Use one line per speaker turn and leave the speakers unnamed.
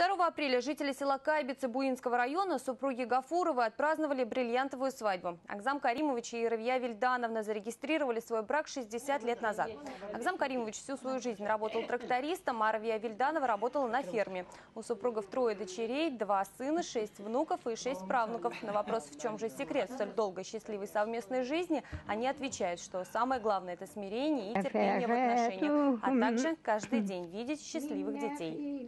2 апреля жители села Кайбицы Буинского района, супруги Гафуровы, отпраздновали бриллиантовую свадьбу. Акзам Каримович и Равия Вильдановна зарегистрировали свой брак 60 лет назад. Акзам Каримович всю свою жизнь работал трактористом, а Равия Вильданова работала на ферме. У супругов трое дочерей, два сына, шесть внуков и шесть правнуков. На вопрос, в чем же секрет столь долгой счастливой совместной жизни, они отвечают, что самое главное – это смирение и терпение в отношениях, а также каждый день видеть счастливых детей.